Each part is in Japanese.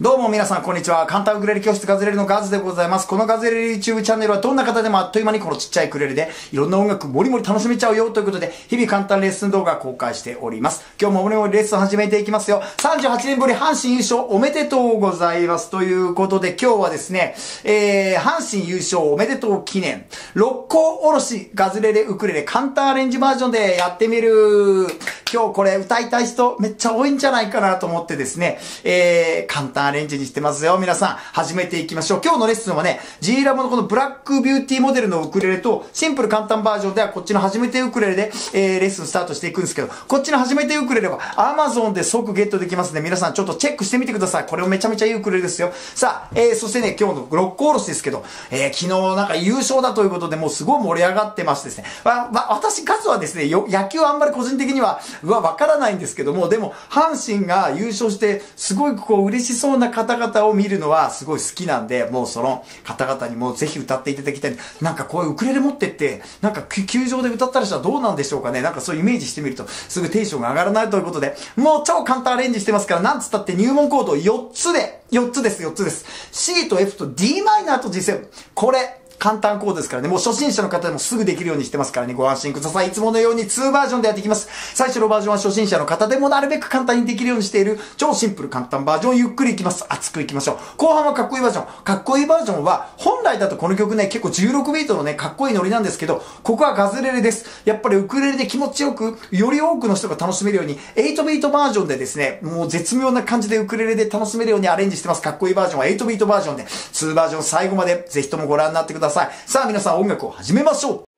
どうも皆さんこんにちは。簡単ウクレレ教室ガズレレのガズでございます。このガズレレ YouTube チャンネルはどんな方でもあっという間にこのちっちゃいウクレレでいろんな音楽もりもり楽しめちゃうよということで、日々簡単レッスン動画公開しております。今日ももりもりレッスン始めていきますよ。38年ぶり阪神優勝おめでとうございます。ということで今日はですね、えー、阪神優勝おめでとう記念、六甲おろしガズレレウクレレ簡単アレンジバージョンでやってみる。今日これ歌いたい人めっちゃ多いんじゃないかなと思ってですね、えー、簡単アレンジにしてますよ。皆さん、始めていきましょう。今日のレッスンはね、G ラボのこのブラックビューティーモデルのウクレレと、シンプル簡単バージョンではこっちの初めてウクレレで、えー、レッスンスタートしていくんですけど、こっちの初めてウクレレは Amazon で即ゲットできますんで、皆さんちょっとチェックしてみてください。これもめちゃめちゃいいウクレレですよ。さあ、えー、そしてね、今日のロックオロスですけど、えー、昨日なんか優勝だということで、もうすごい盛り上がってましてですね。わ、わ、私、数はですね、野球あんまり個人的には、うわ、わからないんですけども、でも、阪神が優勝して、すごいこう、嬉しそうな方々を見るのは、すごい好きなんで、もうその方々にもぜひ歌っていただきたい。なんかこういうウクレレ持ってって、なんか球場で歌ったりしたらどうなんでしょうかね。なんかそういうイメージしてみると、すぐテンションが上がらないということで、もう超簡単アレンジしてますから、なんつったって入門コード4つで、4つです、4つです。C と F と d マイナーと G7。これ、簡単コードですからね、もう初心者の方でもすぐできるようにしてますからね、ご安心ください。いつものように2バージョンでやっていきます。最初のバージョンは初心者の方でもなるべく簡単にできるようにしている超シンプル簡単バージョンゆっくりいきます。熱くいきましょう。後半はかっこいいバージョン。かっこいいバージョンは、本来だとこの曲ね、結構16ビートのね、かっこいいノリなんですけど、ここはガズレレです。やっぱりウクレレで気持ちよく、より多くの人が楽しめるように、8ビートバージョンでですね、もう絶妙な感じでウクレレで楽しめるようにアレンジしてます。かっこいいバージョンは8ビートバージョンで、2バージョン最後までぜひともご覧になってください。さあ皆さん音楽を始めましょう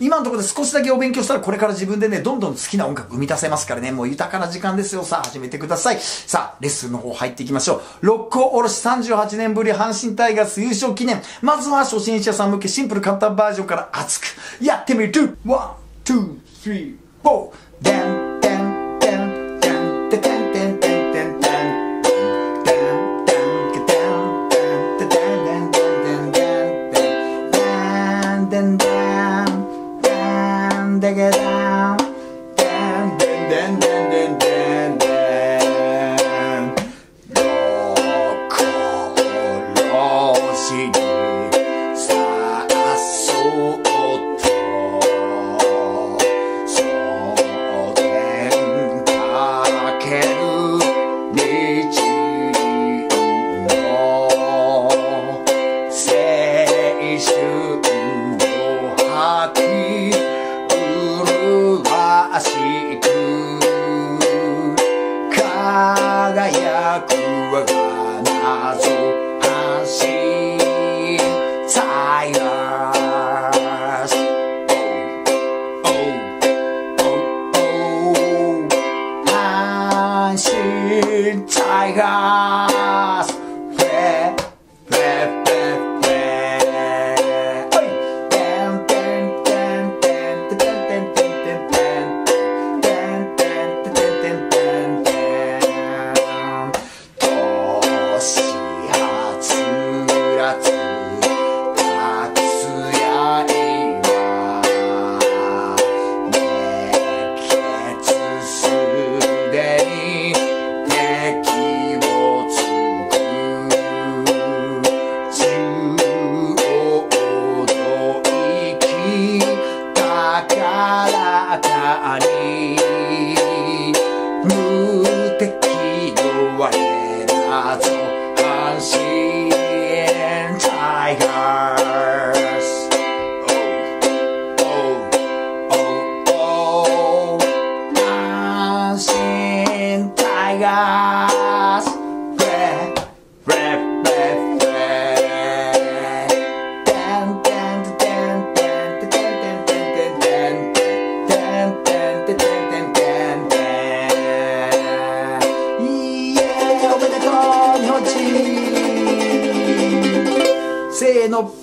今のところで少しだけお勉強したらこれから自分でね、どんどん好きな音楽生み出せますからね、もう豊かな時間ですよ。さあ始めてください。さあ、レッスンの方入っていきましょう。六甲おろし38年ぶり阪神タイガース優勝記念。まずは初心者さん向けシンプル簡単バージョンから熱くやってみる。 One, two, three、else. せーの。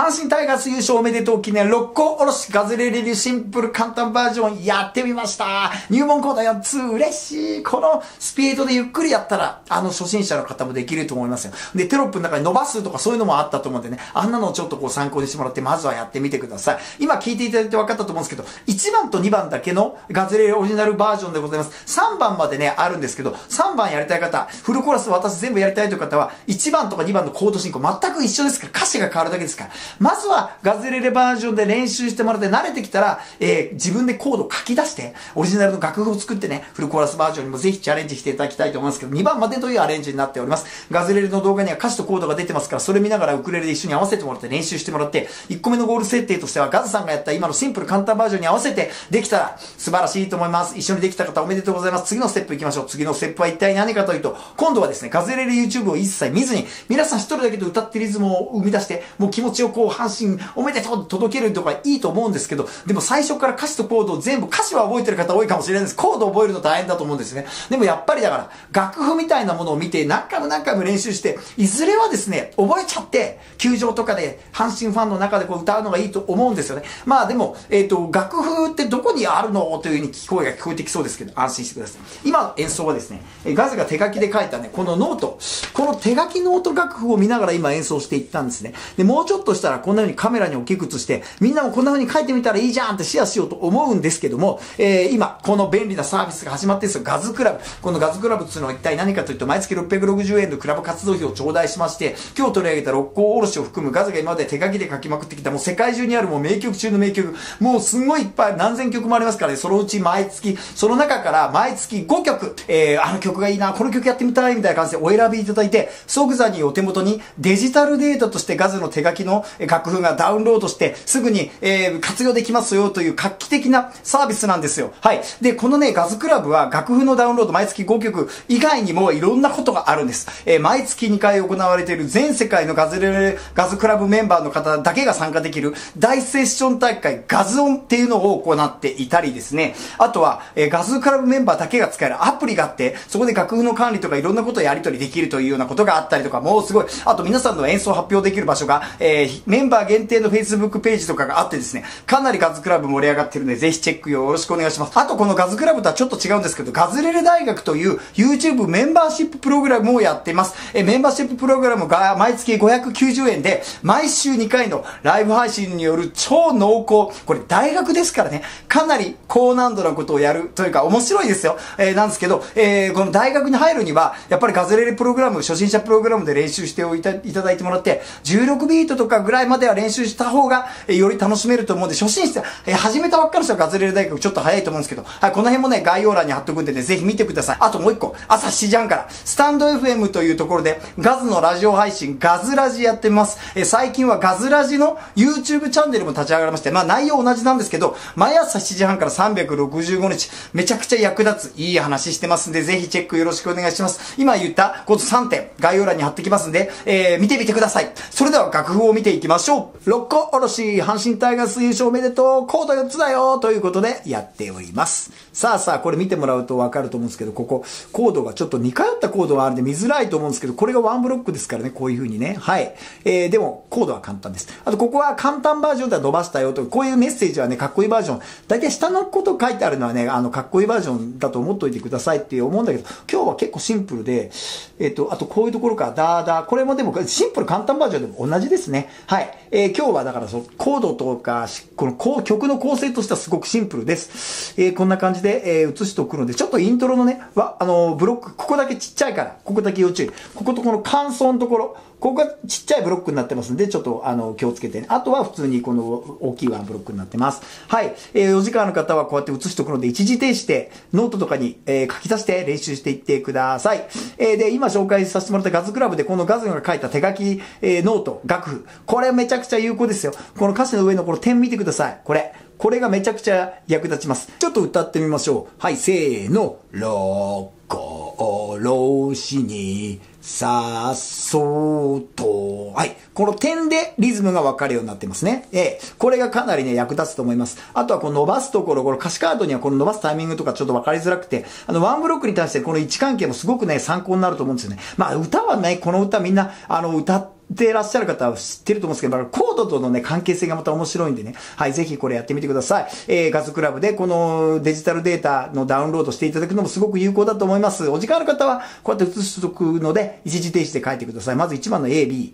阪神タイガース優勝おめでとう記念六甲おろしガズレレリシンプル簡単バージョンやってみました入門コード4つ嬉しいこのスピードでゆっくりやったら、あの初心者の方もできると思いますよ。で、テロップの中に伸ばすとかそういうのもあったと思うんでね、あんなのをちょっとこう参考にしてもらって、まずはやってみてください。今聞いていただいて分かったと思うんですけど、1番と2番だけのガズレレオリジナルバージョンでございます。3番までね、あるんですけど、3番やりたい方、フルコーラス私全部やりたいという方は、1番とか2番のコード進行全く一緒ですから、歌詞が変わるだけですから、まずはガズレレバージョンで練習してもらって慣れてきたら、えー、自分でコード書き出して、オリジナルの楽譜を作ってね、フルコーラスバージョンにもぜひチャレンジしていただきたいと思いますけど、2番までというアレンジになっております。ガズレレの動画には歌詞とコードが出てますから、それ見ながらウクレレで一緒に合わせてもらって練習してもらって、1個目のゴール設定としては、ガズさんがやった今のシンプル簡単バージョンに合わせてできたら素晴らしいと思います。一緒にできた方おめでとうございます。次のステップ行きましょう。次のステップは一体何かというと、今度はですね、ガズレレ YouTube を一切見ずに、皆さん一人だけで歌ってリズムを生み出して、もう気持ちよくをこう、阪神おめでとう届けるとかいいと思うんですけど、でも最初から歌詞とコードを全部、歌詞は覚えてる方多いかもしれないです。コードを覚えるの大変だと思うんですね。でもやっぱりだから、楽譜みたいなものを見て、何回も何回も練習して、いずれはですね、覚えちゃって、球場とかで、阪神ファンの中でこう歌うのがいいと思うんですよね。まあでも、えっ、ー、と、楽譜ってどこにあるのというふうに聞こえが聞こえてきそうですけど、安心してください。今の演奏はですね、ガズが手書きで書いたね、このノート、この手書きノート楽譜を見ながら今演奏していったんですね。で、もうちょっとしたらこんな風にカメラに大きく映して、みんなもこんな風に書いてみたらいいじゃんってシェアしようと思うんですけども、えー、今、この便利なサービスが始まってるんですよ。ガズクラブ。このガズクラブっていうのは一体何かというと、毎月660円のクラブ活動費を頂戴しまして、今日取り上げた六甲おろしを含むガズが今まで手書きで書きまくってきた、もう世界中にあるもう名曲中の名曲、もうすごいいっぱい何千曲もありますからね、そのうち毎月、その中から毎月5曲、えー、あの曲がいいな、この曲やってみたいみたいな感じでお選びいただいて、即座にお手元にデジタルデータとしてガズの手書きの楽譜がダウンロードして、すぐに、えー、活用できますよという画期的なサービスなんですよ。はい。で、このね、ガズクラブは楽譜のダウンロード毎月5曲以外にもいろんなことがあるんです。えー、毎月2回行われている全世界のガズレレ、ガズクラブメンバーの方だけが参加できる大セッション大会ガズオンっていうのを行っていたりですね。あとは、えー、ガズクラブメンバーだけが使えるアプリがあって、そこで楽譜の管理とかいろんなことをやり取りできるというようなことがあったりとか、もうすごい。あと皆さんの演奏発表できる場所が、えー、メンバー限定の Facebook ページとかがあってですね、かなりガズクラブ盛り上がってるので、ぜひチェックよろしくお願いします。あとこのガズクラブとはちょっと違うんですけど、ガズレレ大学という YouTube メンバーシッププログラムをやっています。え、メンバーシッププログラムが毎月590円で、毎週2回のライブ配信による超濃厚、これ大学ですからね、かなり高難度なことをやるというか面白いですよ。えー、なんですけど、えー、この大学に入るには、やっぱりガズレレプログラム、初心者プログラムで練習しておいたいただいてもらって、16ビートとかぐぐらいまでは練習した方が、え、より楽しめると思うんで、初心者、え、始めたばっかりの人はガズレレ大学ちょっと早いと思うんですけど、はい、この辺もね、概要欄に貼っとくんでね、ぜひ見てください。あともう一個、朝7時半から、スタンド FM というところで、ガズのラジオ配信、ガズラジやってます。えー、最近はガズラジの YouTube チャンネルも立ち上がりまして、まあ内容同じなんですけど、毎朝7時半から365日、めちゃくちゃ役立つ、いい話してますんで、ぜひチェックよろしくお願いします。今言ったこと3点、概要欄に貼ってきますんで、えー、見てみてください。それでは楽譜を見ていきましょう。六個おろし、阪神タイガース優勝おめでとう、コード4つだよということでやっております。さあさあ、これ見てもらうとわかると思うんですけど、ここ、コードがちょっと似通ったコードがあるんで見づらいと思うんですけど、これがワンブロックですからね、こういう風にね。はい。えー、でも、コードは簡単です。あと、ここは簡単バージョンでは伸ばしたよと、こういうメッセージはね、かっこいいバージョン。大体下のこと書いてあるのはね、あの、かっこいいバージョンだと思っといてくださいって思うんだけど、今日は結構シンプルで、えっ、ー、と、あとこういうところから、ダーダー。これもでも、シンプル簡単バージョンでも同じですね。はい。えー、今日はだからそ、コードとか、このこう曲の構成としてはすごくシンプルです。えー、こんな感じで、えー、映しておくので、ちょっとイントロのね、わ、あの、ブロック、ここだけちっちゃいから、ここだけ要注意。こことこの間奏のところ、ここがちっちゃいブロックになってますんで、ちょっとあの気をつけてね。あとは普通にこの大きいワンブロックになってます。はい。えー、お時間の方はこうやって映しておくので、一時停止でノートとかに、えー、書き足して練習していってください。えー、で、今紹介させてもらったガズクラブでこのガズが書いた手書き、えー、ノート、楽譜。ここれめちゃくちゃ有効ですよ。この歌詞の上のこの点見てください。これ。これがめちゃくちゃ役立ちます。ちょっと歌ってみましょう。はい、せーの。六甲おろしにさそうと。はい。この点でリズムが分かるようになってますね。ええ。これがかなりね、役立つと思います。あとはこの伸ばすところ、この歌詞カードにはこの伸ばすタイミングとかちょっと分かりづらくて、あの、ワンブロックに対してこの位置関係もすごくね、参考になると思うんですよね。まあ、歌はね、この歌みんな、あの、歌って、てらっしゃる方は知ってると思うんですけど、コードとのね、関係性がまた面白いんでね、はい、ぜひこれやってみてください。えー、ガズクラブでこのデジタルデータのダウンロードしていただくのもすごく有効だと思います。お時間ある方は、こうやって移しておくので、一時停止で書いてください。まず1番の A、B。い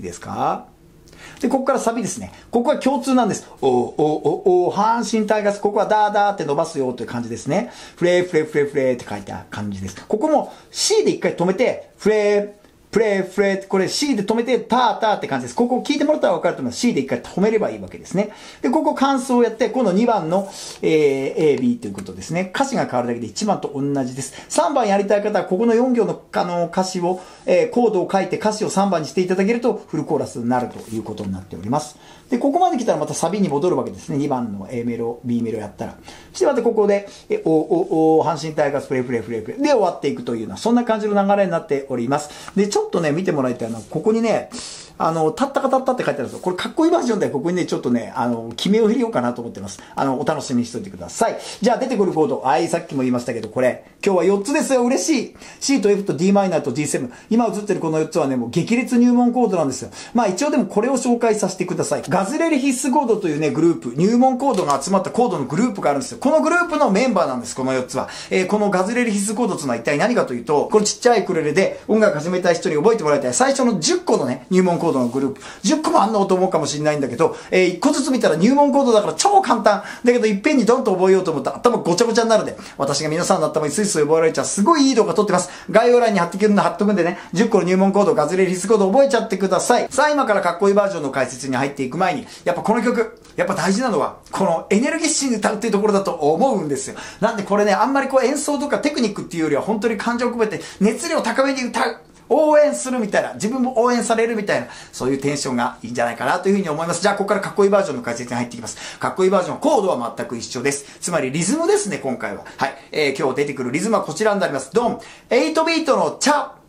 いですか？で、ここからサビですね。ここは共通なんです。お、お、お、お、阪神タイガース、ここはダーダーって伸ばすよという感じですね。フレーフレーフレーフレーって書いた感じです。ここも C で一回止めて、フレー、プレイ、フレー、これ C で止めて、ターターって感じです。ここ聞いてもらったら分かると思います。C で一回止めればいいわけですね。で、ここ感想をやって、今度2番の、えー、A、B ということですね。歌詞が変わるだけで1番と同じです。3番やりたい方は、ここの4行のあの歌詞を、えー、コードを書いて歌詞を3番にしていただけると、フルコーラスになるということになっております。で、ここまで来たらまたサビに戻るわけですね。2番の A メロ、B メロやったら。そしてまたここで、え、お、お、お、阪神タイガースプレイプレイプレイプレイで終わっていくというような、そんな感じの流れになっております。で、ちょっとね、見てもらいたいのは、ここにね、あの、たったかたったって書いてあるんですよ。これかっこいいバージョンでここにね、ちょっとね、あの、決めを入れようかなと思ってます。あの、お楽しみにしといてください。じゃあ出てくるコード。はい、さっきも言いましたけど、これ、今日は4つですよ。嬉しい。C と F と d マイナーと G7。今映ってるこの4つはね、もう激烈入門コードなんですよ。まあ一応でもこれを紹介させてください。ガズレレ必須コードというね、グループ、入門コードが集まったコードのグループがあるんですよ。このグループのメンバーなんです、この4つは。えー、このガズレレ必須コードというのは一体何かというと、このちっちゃいクレレで音楽始めたい人に覚えてもらいたい最初の10個のね、入門コードコードのグループ。10個もあんのと思うかもしれないんだけど、えー、1個ずつ見たら入門コードだから超簡単。だけど、いっぺんにドンと覚えようと思ったら頭ごちゃごちゃになるんで、私が皆さんの頭にスイスイ覚えられちゃう。すごいいい動画撮ってます。概要欄に貼ってくるの貼っとくんでね、10個の入門コード、ガズレリスコード覚えちゃってください。さあ、今からかっこいいバージョンの解説に入っていく前に、やっぱこの曲、やっぱ大事なのは、このエネルギッシュに歌うっていうところだと思うんですよ。なんでこれね、あんまりこう演奏とかテクニックっていうよりは本当に感情を込めて熱量高めに歌う。応援するみたいな、自分も応援されるみたいな、そういうテンションがいいんじゃないかなというふうに思います。じゃあ、ここからかっこいいバージョンの解説に入っていきます。かっこいいバージョン、コードは全く一緒です。つまりリズムですね、今回は。はい。えー、今日出てくるリズムはこちらになります。ドン !8 ビートのチャ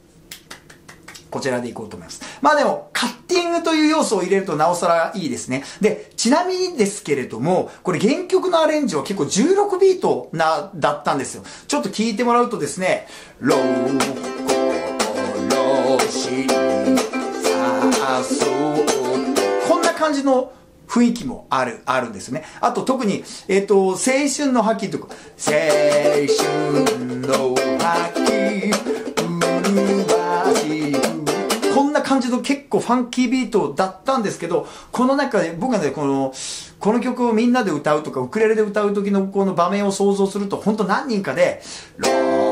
こちらでいこうと思います。まあでも、カッティングという要素を入れるとなおさらいいですね。で、ちなみにですけれども、これ原曲のアレンジは結構16ビートな、だったんですよ。ちょっと聞いてもらうとですね、ロー、しさあそうこんな感じの雰囲気もある、あるんですね。あと特に、えっ、ー、と、青春の覇気とか、青春の覇気、うばしこんな感じの結構ファンキービートだったんですけど、この中で僕がね、この、この曲をみんなで歌うとか、ウクレレで歌う時のこの場面を想像すると、本当何人かで、ロー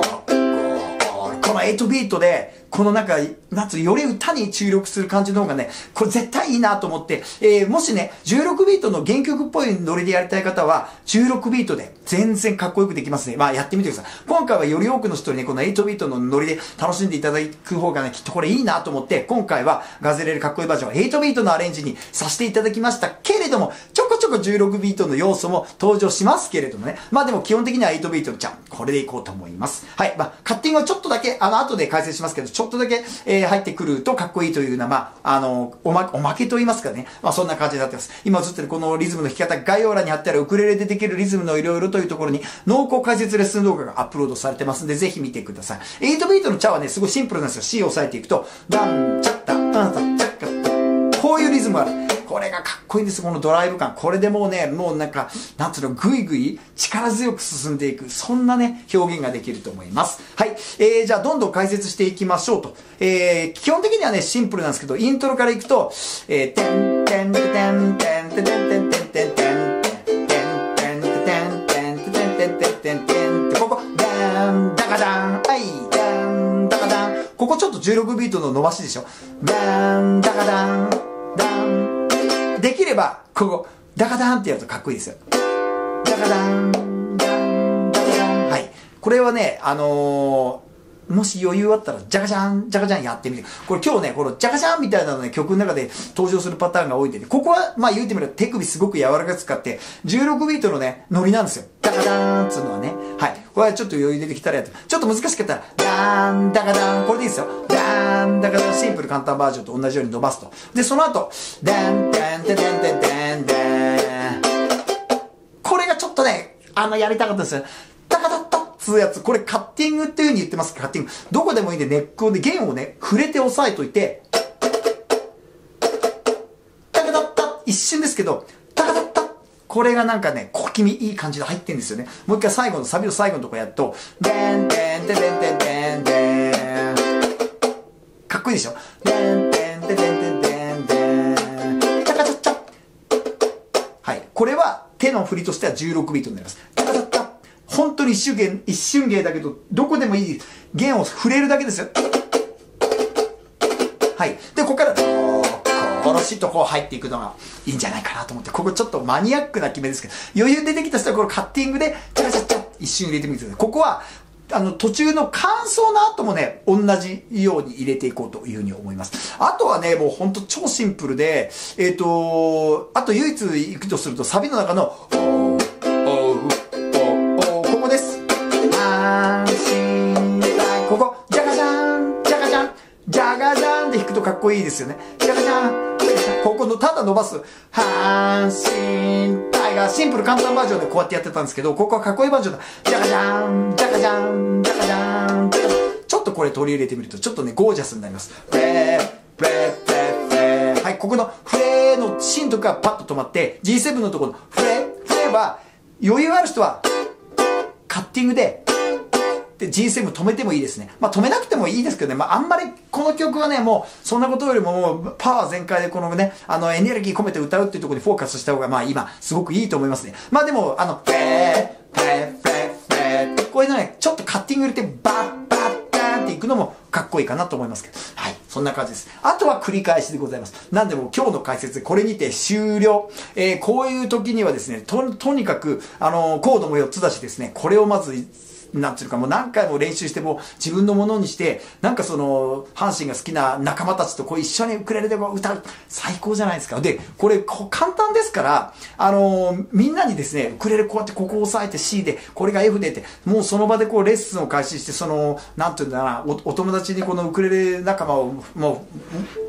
この8ビートで、このなんか、なんつう、より歌に注力する感じの方がね、これ絶対いいなと思って、えー、もしね、16ビートの原曲っぽいノリでやりたい方は、16ビートで全然かっこよくできますね。まあやってみてください。今回はより多くの人にね、この8ビートのノリで楽しんでいただく方がね、きっとこれいいなと思って、今回はガズレレかっこいいバージョン、8ビートのアレンジにさせていただきましたけれども、ちょこちょこ16ビートの要素も登場しますけれどもね。まあでも基本的には8ビートのじゃん、これでいこうと思います。はい。まあ、カッティングはちょっとだけ、あの、後で解説しますけど、ょっとだけ、えー、入ってくるとかっこいいというような、まあ、あの、おま、おまけと言いますかね。まあ、そんな感じになってます。今映ってるこのリズムの弾き方、概要欄に貼ってあるウクレレでできるリズムのいろいろというところに、濃厚解説レッスン動画がアップロードされてますんで、ぜひ見てください。8ビートのチャはね、すごいシンプルなんですよ。C を押さえていくと、ダン、チャッタ、タン、チャッカッタ。こういうリズムがある。これがかっこいいんです、このドライブ感。これでもうね、もうなんか、なんつうの、ぐいぐい力強く進んでいく。そんなね、表現ができると思います。はい。えー、じゃあどんどん解説していきましょうと。えー、基本的にはね、シンプルなんですけど、イントロからいくと、えー、てんてんてんてんてんてんてんてんてんここ、ダン、ダカダン、はい、ダン、ダカダン。ここちょっと16ビートの伸ばしでしょ。ダン、ダカ、ダン、できれば、ここ、ダカダンってやるとかっこいいですよ。ダカダン、ダン、ダカダン。はい。これはね、あのー、もし余裕あったら、ジャカジャン、ジャカジャンやってみて。これ今日ね、このジャカジャンみたいなのね、曲の中で登場するパターンが多いんでね、ここは、まあ言うてみれば手首すごく柔らかく使って、16ビートのね、ノリなんですよ。ダカダーンつうのはね。はい。これはちょっと余裕出てきたらやって。ちょっと難しかったら、ダーン、ダカダーン。これでいいですよ。ダーン、ダカダーン。シンプル簡単バージョンと同じように伸ばすと。で、その後、ダン、ダン、ダン、ダン、ダン、ダン、これがちょっとね、あの、やりたかったんですよ。つやつ。これカッティングっていう風に言ってますカッティング。どこでもいいんでネックで弦をね、触れて押さえといて、タカタッタ一瞬ですけど、タカタッタこれがなんかね、小気味いい感じで入ってんですよね。もう一回最後の、サビの最後のとこやると、でんんんんんんん。かっこいいでしょ？でんんんんんんん。タカッはい。これは手の振りとしては16ビートになります。本当に一瞬芸、一瞬芸だけど、どこでもいい。弦を触れるだけですよ。はい。で、ここから、ゴロシッとこう入っていくのがいいんじゃないかなと思って、ここちょっとマニアックな決めですけど、余裕出てきた人はこのカッティングで、チャチャチャ一瞬入れてみてください。ここは、あの、途中の感想の後もね、同じように入れていこうというふうに思います。あとはね、もうほんと超シンプルで、えっ、ー、と、あと唯一行くとすると、サビの中の、かっこいいですよね。じゃがじゃん。ここのただ伸ばす、阪神タイガー、シンプル簡単バージョンでこうやってやってたんですけど、ここはかっこいいバージョンだ。じゃがじゃん、じゃがじゃん、じゃがじゃん。ちょっとこれ取り入れてみると、ちょっとね、ゴージャスになります。フレー、フレー、フレー、フレー。はい、ここのフレーのシンとかパッと止まって、G7 のところのフレー、フレーは、余裕ある人は、カッティングでで G7 止めてもいいですね。まあ止めなくてもいいですけどね、まああんまりこの曲はね、もうそんなことよりももうパワー全開でこのね、あのエネルギー込めて歌うっていうところにフォーカスした方がまあ今すごくいいと思いますね。まあでも、あの、フェー、フェー、フェー、フェーこういうのね、ちょっとカッティング入れてバッバッバーンっていくのもかっこいいかなと思いますけど。はい。そんな感じです。あとは繰り返しでございます。なんでも今日の解説、これにて終了。えー、こういう時にはですね、と、とにかく、あのー、コードも4つだしですね、これをまずなんていうかもう何回も練習しても自分のものにして、なんかその、阪神が好きな仲間たちとこう一緒にウクレレで歌う。最高じゃないですか。で、これ簡単ですから、あのー、みんなにですね、ウクレレこうやってここを押さえて C で、これが F でって、もうその場でこうレッスンを開始して、その、なんていうんだな、おお友達にこのウクレレ仲間をも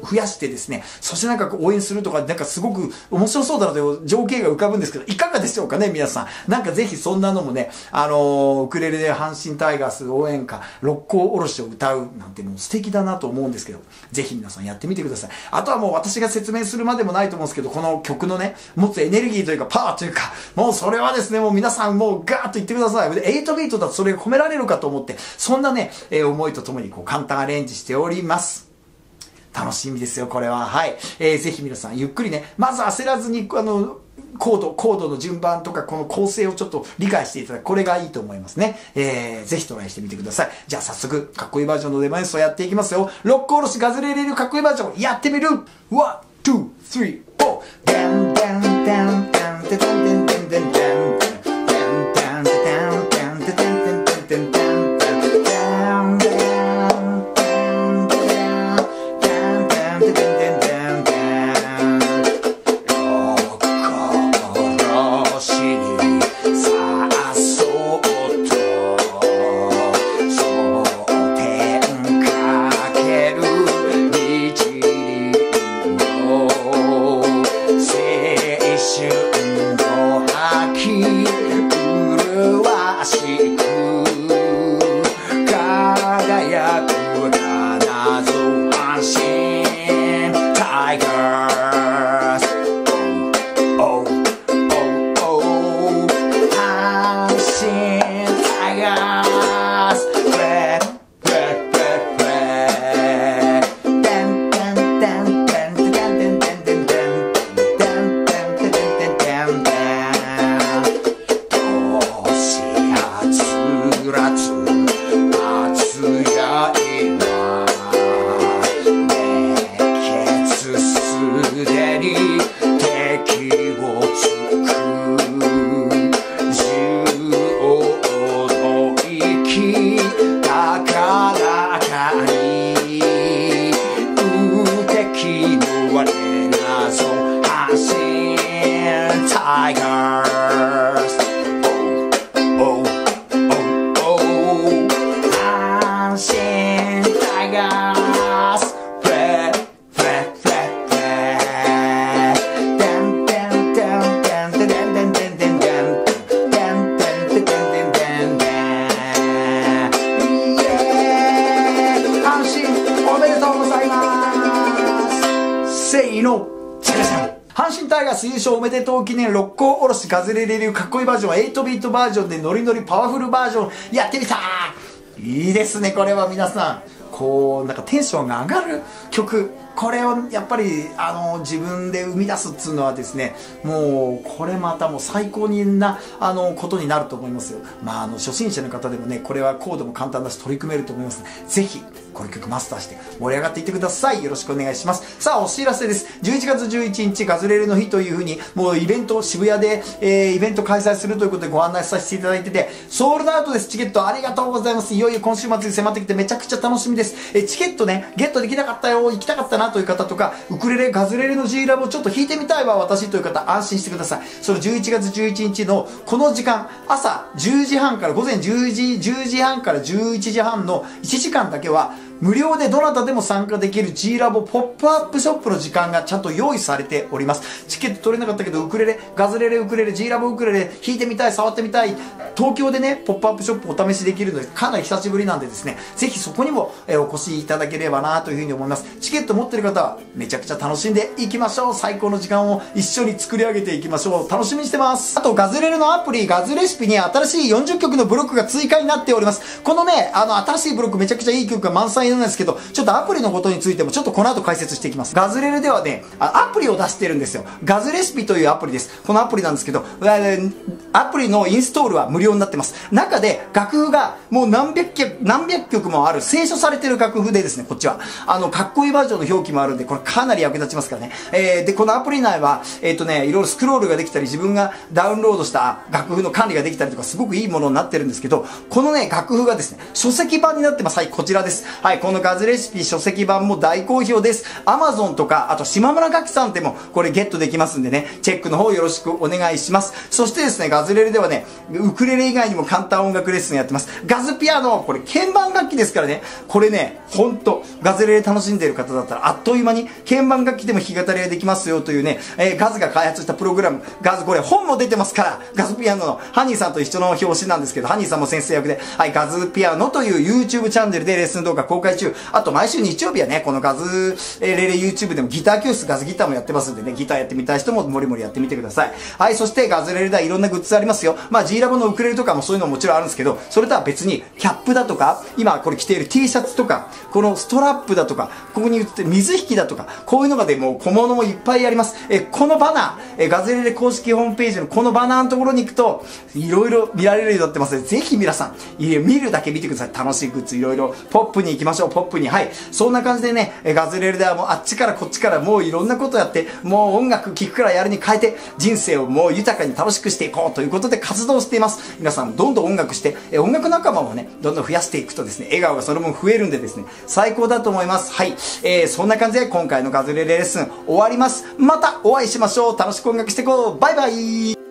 う増やしてですね、そしてなんか応援するとか、なんかすごく面白そうだなという情景が浮かぶんですけど、いかがでしょうかね、皆さん。なんかぜひそんなのもね、あのー、ウクレレで阪神タイガース応援歌、六甲おろしを歌うなんてもう素敵だなと思うんですけど、ぜひ皆さんやってみてください。あとはもう私が説明するまでもないと思うんですけど、この曲のね、持つエネルギーというかパワーというか、もうそれはですね、もう皆さんもうガーッと言ってください。8ビートだとそれが込められるかと思って、そんなね、えー、思いとともにこう簡単アレンジしております。楽しみですよ、これは。はい。えー、ぜひ皆さん、ゆっくりね、まず焦らずに、あの、コード、コードの順番とか、この構成をちょっと理解していただく。これがいいと思いますね。えー、ぜひトライしてみてください。じゃあ早速、かっこいいバージョンのデバイスをやっていきますよ。ロックおろしガズレレルかっこいいバージョン、やってみる !1、2、3、4! ダンダンダンダンダンダンダンダン Fiorazzo 優勝おめでとう記念六甲おろしガズレレ流かっこいいバージョンは8ビートバージョンでノリノリパワフルバージョンやってみたい。いですねこれは皆さん。こうなんかテンションが上がる曲これをやっぱりあの自分で生み出すっつうのはですねもうこれまたもう最高になあのことになると思いますよまああの初心者の方でもねこれはコードも簡単だし取り組めると思いますぜひこの曲マスターして盛り上がっていってください。よろしくお願いします。さあお知らせです。11月11日ガズレレの日というふうにもうイベント渋谷で、えー、イベント開催するということでご案内させていただいててソールドアウトです。チケットありがとうございます。いよいよ今週末に迫ってきてめちゃくちゃ楽しみです。えーチケットねゲットできなかったよ。行きたかったなという方とかウクレレガズレレの G ラボちょっと弾いてみたいわ。私という方安心してください。その11月11日のこの時間朝10時半から午前10時10時半から11時半の1時間だけは無料でどなたでも参加できる G ラボポップアップショップの時間がちゃんと用意されております。チケット取れなかったけどウクレレガズレレウクレレ G ラボウクレレ弾いてみたい触ってみたい東京でねポップアップショップお試しできるのでかなり久しぶりなんでですねぜひそこにもえお越しいただければなというふうに思います。チケット持ってる方はめちゃくちゃ楽しんでいきましょう。最高の時間を一緒に作り上げていきましょう。楽しみにしてます。あとガズレレのアプリガズレシピに新しい40曲のブロックが追加になっております。このねあの新しいブロックめちゃくちゃいい曲が満載なんですけどちょっとアプリのことについてもちょっとこの後解説していきます。ガズレレではね、アプリを出してるんですよ。ガズレシピというアプリです。このアプリなんですけど、アプリのインストールは無料になってます。中で楽譜がもう何百曲、何百曲もある、清書されてる楽譜でですね、こっちは。あの、かっこいいバージョンの表記もあるんで、これかなり役立ちますからね。えー、で、このアプリ内は、えっ、ー、とね、いろいろスクロールができたり、自分がダウンロードした楽譜の管理ができたりとか、すごくいいものになってるんですけど、このね、楽譜がですね、書籍版になってます。はい、こちらです。はい、このガズレシピ書籍版も大好評です。Amazon とか、あと島村楽器さんでもこれゲットできますんでね、チェックの方よろしくお願いします。そしてですね、ガズレレではね、ウクレレ以外にも簡単音楽レッスンやってます。ガズピアノ、これ鍵盤楽器ですからね、これね、ほんと、ガズレレ楽しんでいる方だったら、あっという間に鍵盤楽器でも弾き語りができますよというね、えー、ガズが開発したプログラム、ガズこれ本も出てますから、ガズピアノのハニーさんと一緒の表紙なんですけど、ハニーさんも先生役で、はい、ガズピアノという YouTube チャンネルでレッスン動画公開中。あと毎週日曜日はね、このガズレレ YouTube でもギター教室、ガズギターもやってますんでね、ギターやってみたい人ももりもりやってみてください。はい、そしてガズレレではいろんなグッズありますよ。まあ G ラボのウクレレとかもそういうのももちろんあるんですけど、それとは別に、キャップだとか、今これ着ている T シャツとか、このストラップだとか、ここに売って水引きだとか、こういうのがでも小物もいっぱいあります。え、このバナー、え、ガズレレ公式ホームページのこのバナーのところに行くと、いろいろ見られるようになってますので、ぜひ皆さん、い見るだけ見てください。楽しいグッズいろいろ、ポップに行きましょう、ポップに。はい。そんな感じでね、ガズレレではもうあっちからこっちからもういろんなことやって、もう音楽聴くからやるに変えて、人生をもう豊かに楽しくしていこうということで活動しています。皆さんどんどん音楽して、音楽仲間もね、どんどん増やしていくとですね、笑顔がその分増えるんでですね、最高だと思います。はい。えー、そんな感じで今回のガズレレレッスン終わります。またお会いしましょう。楽しく音楽していこう。バイバイ